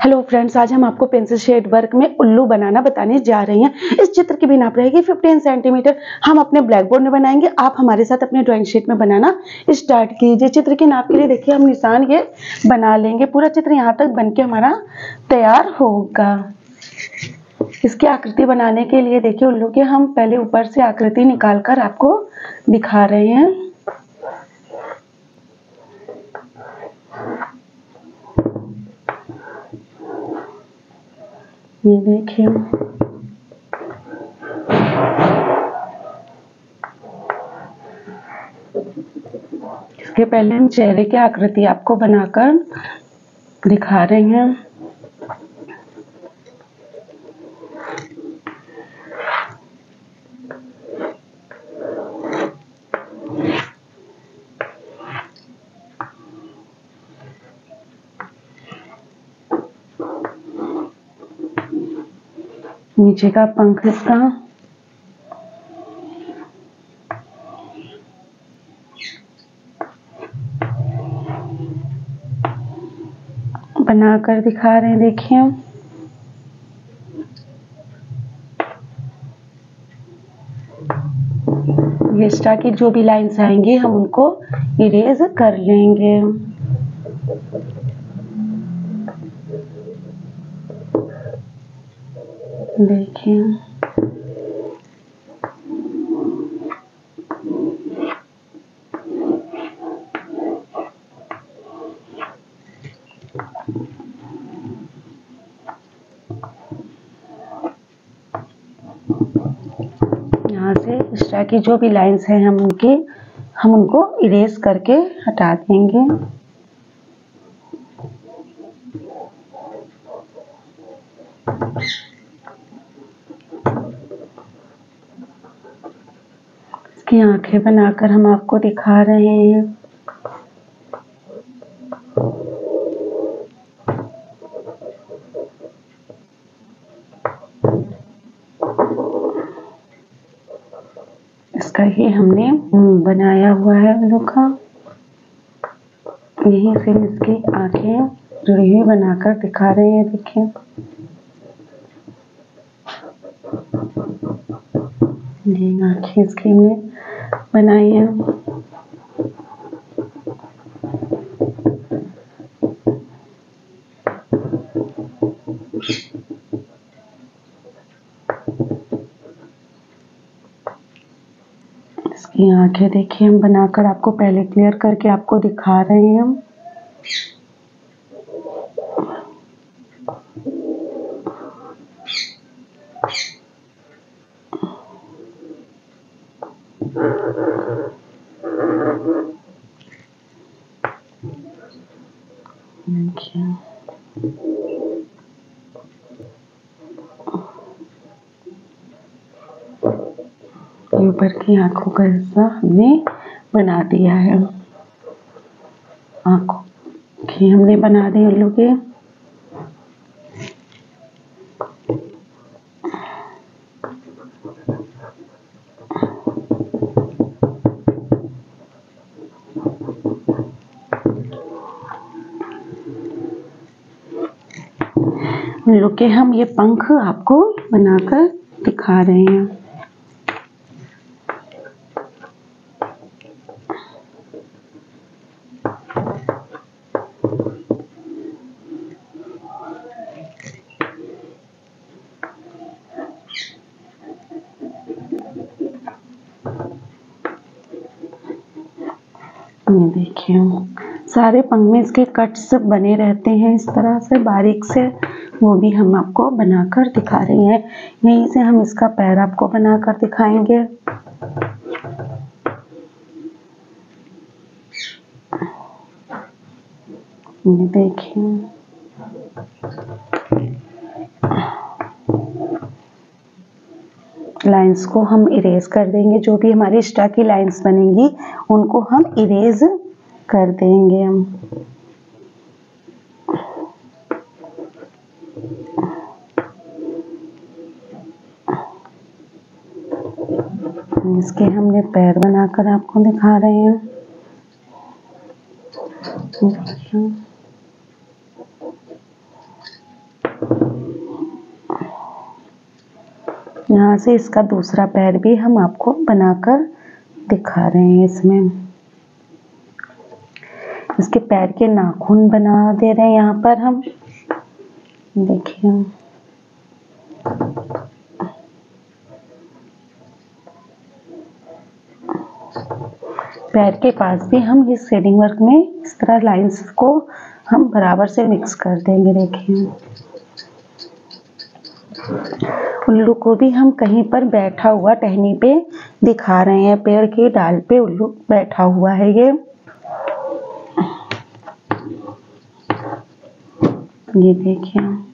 Hello friends आज हम आपको पेंसिल शेड वर्क में उल्लू बनाना बताने जा रहे हैं। इस चित्र की भी नाप रहेगी 15 सेंटीमीटर हम अपने ब्लैक बोर्ड में बनाएँगे। आप हमारे साथ अपने ड्राइंग शीट में बनाना स्टार्ट कीजिए। चित्र की नाप के लिए देखिए, हम निशान ये बना लेंगे। पूरा चित्र यहाँ तक बन के हमारा तैयार होगा। इसकी आकृति बनाने के लिए देखिए उल्लू के हम पहले ऊपर से आकृति निकाल कर आपको दिखा रहे हैं। ये देखिए। इसके पहले हम चेहरे की आकृति आपको बनाकर दिखा रहे हैं। नीचे का पंख इसका। बनाकर दिखा रहे हैं, देखिए ये एक्स्ट्रा की जो भी लाइंस आएँगी, हम उनको इरेज कर लेंगे। देखिए यहाँ से एक्स्ट्रा की जो भी लाइंस हैं हम उनके, हम उनको इरेज करके हटा देंगे। इसकी आँखें बनाकर हम आपको दिखा रहे हैं। इसका ये हमने बनाया हुआ है लोखा यहीं से इसकी आँखें जुड़ी हुई बनाकर दिखा रहे हैं देखिए ये आँखें हमने बनाई है इसकी आँखें देखिए, हम बनाकर आपको पहले क्लियर करके आपको दिखा रहे हैं हम देखिए ऊपर की आँखों का हिस्सा हमने बना दिया है। आँखों की हमने बना दी उल्लू के। उल्लू के हम ये पंख आपको बनाकर दिखा रहे हैं। ये देखिए सारे पंख में इसके कट्स बने रहते हैं। इस तरह से बारीक से वो भी हम आपको बनाकर दिखा रहे हैं। यहीं से हम इसका पैर आपको बनाकर दिखाएँगे। ये देखिए। लाइंस को हम इरेज कर देंगे। जो भी हमारी एक्स्ट्रा की लाइंस बनेंगी, उनको हम इरेज कर देंगे हम। इसके हमने पैर बनाकर आपको दिखा रहे हैं। से इसका दूसरा पैर भी हम आपको बनाकर दिखा रहे हैं इसमें। इसके पैर के नाखून बना दे रहे हैं यहाँ पर हम। देखिए पैर के पास भी हम इस शेडिंग वर्क में इस तरह लाइंस को हम बराबर से मिक्स कर देंगे, देखिए। उल्लू को भी हम कहीं पर बैठा हुआ टहनी पे दिखा रहे हैं। पेड़ के डाल पे उल्लू बैठा हुआ है ये। ये देखिए।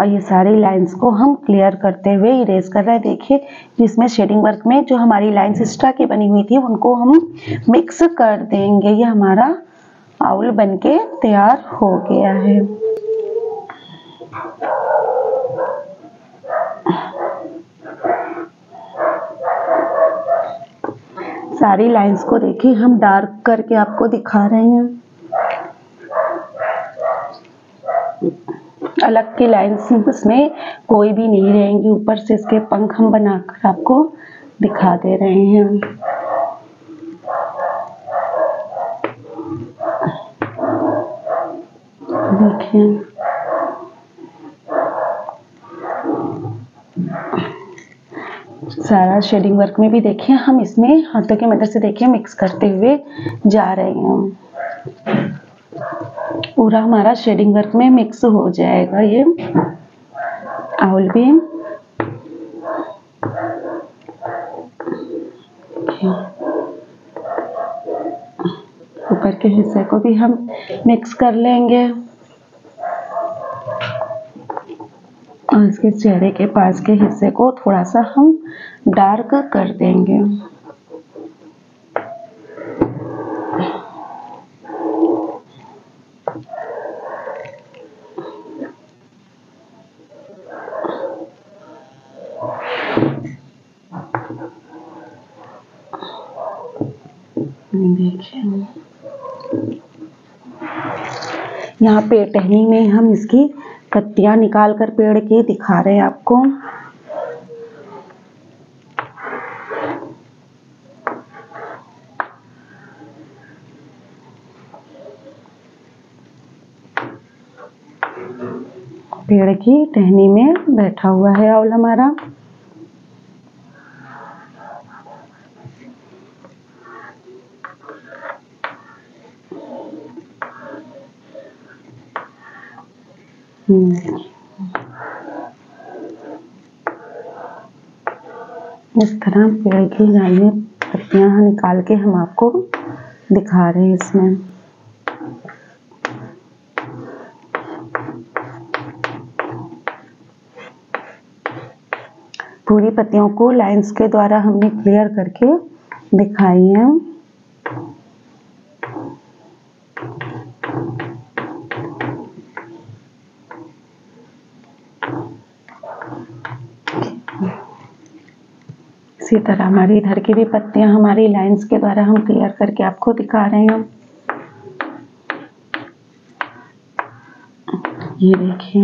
और ये सारी लाइंस को हम क्लियर करते हुए इरेज कर रहे हैं। देखिए जिसमें शेडिंग वर्क में जो हमारी लाइंस एक्स्ट्रा की बनी हुई थी, उनको हम मिक्स कर देंगे। ये हमारा आउल बनके तैयार हो गया है। सारी लाइंस को देखिए, हम डार्क करके आपको दिखा रहे हैं। अलग की लाइंस इसमें कोई भी नहीं रहेंगी। ऊपर से इसके पंख हम बनाकर आपको दिखा दे रहे हैं। देखिए सारा शेडिंग वर्क में भी देखिए हम इसमें हाथों की मदद से देखिए मिक्स करते हुए जा रहे हैं। पूरा हमारा शेडिंग वर्क में मिक्स हो जाएगा ये। आउल भी। ऊपर के हिस्से को भी हम मिक्स कर लेंगे। और इसके चेहरे के पास के हिस्से को थोड़ा सा हम डार्क कर देंगे। देखिए। यहाँ पे टहनी में हम इसकी कत्तियाँ निकाल कर पेड़ की दिखा रहे हैं आपको। पेड़ की टहनी में बैठा हुआ है औल हमारा। इस तरह पेड़ की में पत्तियाँ निकाल के हम आपको दिखा रहे हैं इसमें। पूरी पत्तियों को लाइंस के द्वारा हमने क्लियर करके दिखाई है। इसी तरह हमारी इधर की भी पत्तियाँ हमारी लाइंस के द्वारा हम क्लियर करके आपको दिखा रहे हैं। ये देखिए।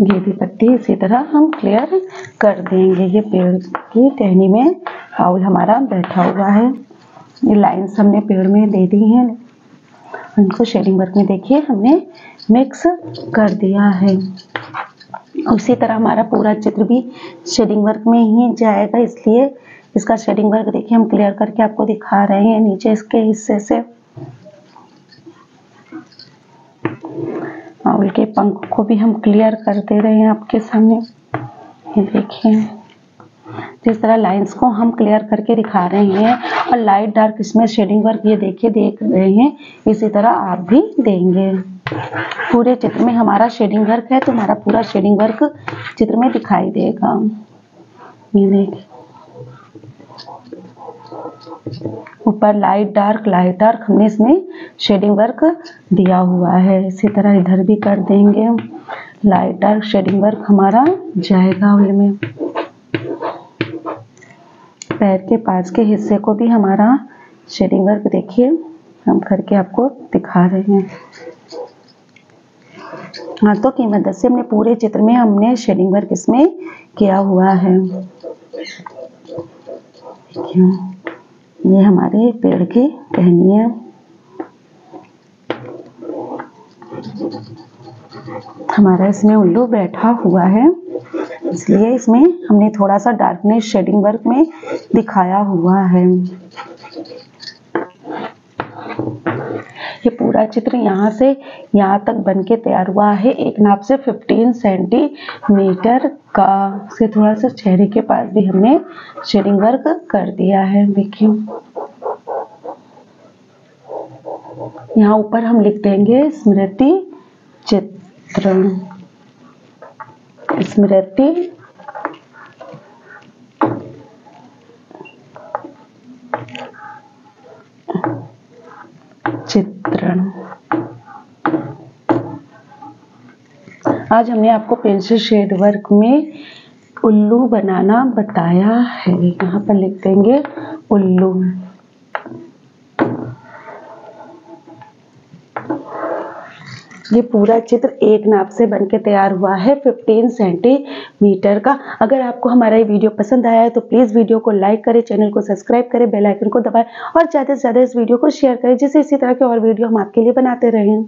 ये भी पत्ती इसी तरह हम क्लियर कर देंगे। ये पेड़ की टहनी में फाउल हमारा बैठा हुआ है। ये लाइंस हमने पेड़ में दे दी हैं। इनको शेडिंग वर्क में देखिए, हमने मिक्स कर दिया है। उसी तरह हमारा पूरा चित्र भी शेडिंग वर्क में ही जाएगा, इसलिए इसका शेडिंग वर्क देखिए, हम क्लियर करके आपको दिखा रहे हैं, नीचे इसके हिस्से से। और के पंख को भी हम क्लियर कर दे रहे हैं आपके सामने। ये देखिए, जिस तरह लाइंस को हम क्लियर करके दिखा रहे हैं और लाइट डार्क इसमें शेडिंग वर्क ये देखिए, देख रहे हैं। इसी तरह आप भी देंगे। पूरे चित्र में हमारा शेडिंग वर्क है तो हमारा पूरा शेडिंग वर्क चित्र में दिखाई देगा। ये देखिए ऊपर लाइट डार्क लाइट डार्क हमने इसमें शेडिंग वर्क दिया हुआ है। इसी तरह इधर भी कर देंगे लाइट डार्क शेडिंग वर्क हमारा जाएगा में। पैर के पास के हिस्से को भी हमारा शेडिंग वर्क देखिए, हम करके आपको दिखा रहे हैं। हाथों की मदद से हमने पूरे चित्र में हमने शेडिंग वर्क इसमें किया हुआ है। ये हमारे पेड़ की टहनी है। हमारा इसमें उल्लू बैठा हुआ है। इसलिए इसमें हमने थोड़ा सा डार्कनेस शेडिंग वर्क में दिखाया हुआ है। ये पूरा चित्र यहाँ से यहाँ तक बन के तैयार हुआ है। एक नाप से 15 सेंटीमीटर का से थोड़ा सा चेहरे के पास भी हमने शेडिंग वर्क कर दिया है। देखिए। यहाँ ऊपर हम लिख देंगे स्मृति चित्र स्मृति चित्रण। आज हमने आपको पेंसिल शेड वर्क में उल्लू बनाना बताया है। यहाँ पर लिख देंगे उल्लू। ये पूरा चित्र एक नाप से बन के तैयार हुआ है 15 सेंटीमीटर का। अगर आपको हमारा ये वीडियो पसंद आया है तो प्लीज़ वीडियो को लाइक करें चैनल को सब्सक्राइब करें बेल आइकन को दबाएँ और ज़्यादा से ज़्यादा इस वीडियो को शेयर करें, जिससे इसी तरह के और वीडियो हम आपके लिए बनाते रहें।